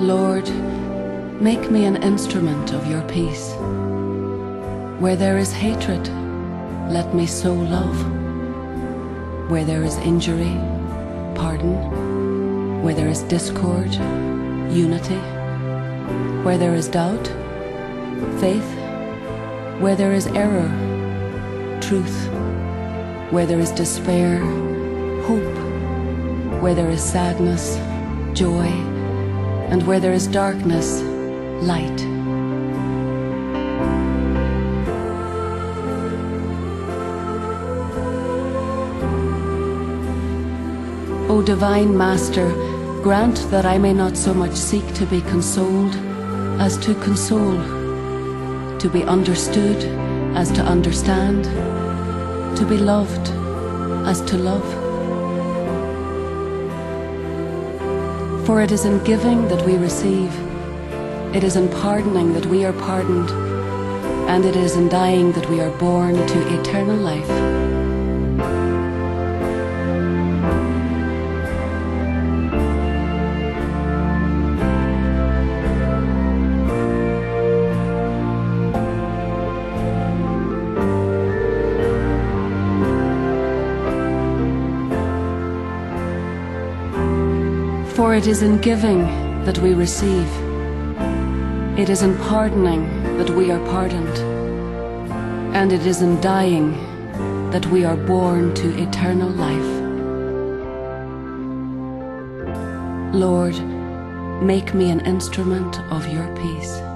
Lord, make me an instrument of your peace. Where there is hatred, let me sow love. Where there is injury, pardon. Where there is discord, unity. Where there is doubt, faith. Where there is error, truth. Where there is despair, hope. Where there is sadness, joy. And where there is darkness, light. O divine Master, grant that I may not so much seek to be consoled as to console, to be understood as to understand, to be loved as to love. For it is in giving that we receive, it is in pardoning that we are pardoned, and it is in dying that we are born to eternal life. For it is in giving that we receive. It is in pardoning that we are pardoned. And it is in dying that we are born to eternal life. Lord, make me an instrument of your peace.